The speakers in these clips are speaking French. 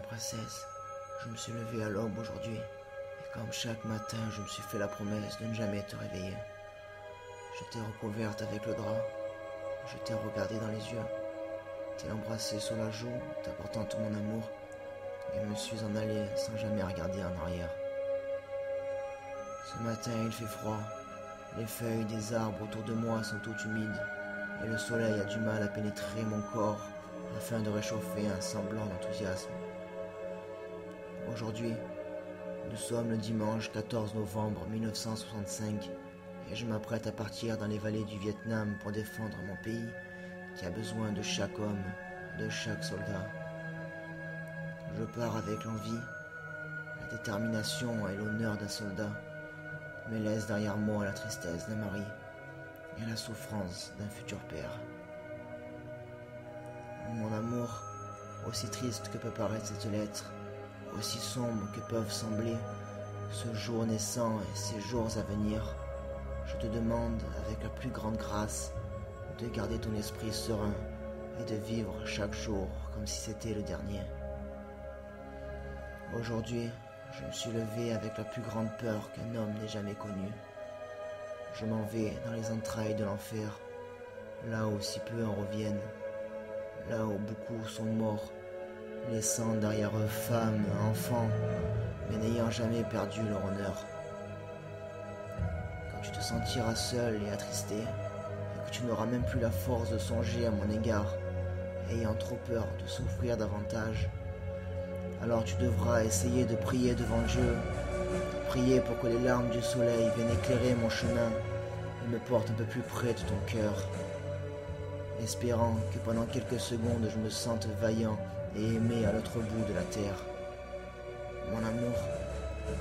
princesse, je me suis levé à l'aube aujourd'hui, et comme chaque matin, je me suis fait la promesse de ne jamais te réveiller. Je t'ai recouverte avec le drap, je t'ai regardé dans les yeux, t'ai embrassé sur la joue, t'apportant tout mon amour, et me suis en allé sans jamais regarder en arrière. Ce matin, il fait froid, les feuilles des arbres autour de moi sont toutes humides, et le soleil a du mal à pénétrer mon corps afin de réchauffer un semblant d'enthousiasme. Aujourd'hui, nous sommes le dimanche 14 novembre 1965 et je m'apprête à partir dans les vallées du Vietnam pour défendre mon pays qui a besoin de chaque homme, de chaque soldat. Je pars avec l'envie, la détermination et l'honneur d'un soldat, mais laisse derrière moi la tristesse d'un mari et la souffrance d'un futur père. Mon amour, aussi triste que peut paraître cette lettre, aussi sombre que peuvent sembler ce jour naissant et ces jours à venir, je te demande avec la plus grande grâce de garder ton esprit serein et de vivre chaque jour comme si c'était le dernier. Aujourd'hui, je me suis levé avec la plus grande peur qu'un homme n'ait jamais connue. Je m'en vais dans les entrailles de l'enfer, là où si peu en reviennent, là où beaucoup sont morts, laissant derrière eux femmes, enfants, mais n'ayant jamais perdu leur honneur. Quand tu te sentiras seul et attristé, et que tu n'auras même plus la force de songer à mon égard, ayant trop peur de souffrir davantage, alors tu devras essayer de prier devant Dieu, prier pour que les larmes du soleil viennent éclairer mon chemin et me portent un peu plus près de ton cœur, espérant que pendant quelques secondes je me sente vaillant et aimé à l'autre bout de la terre. Mon amour,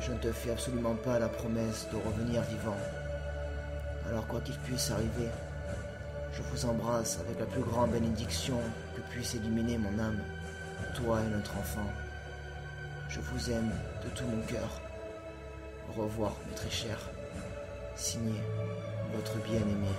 je ne te fais absolument pas la promesse de revenir vivant. Alors quoi qu'il puisse arriver, je vous embrasse avec la plus grande bénédiction que puisse illuminer mon âme, toi et notre enfant. Je vous aime de tout mon cœur. Au revoir, mes très chers. Signé, votre bien-aimé.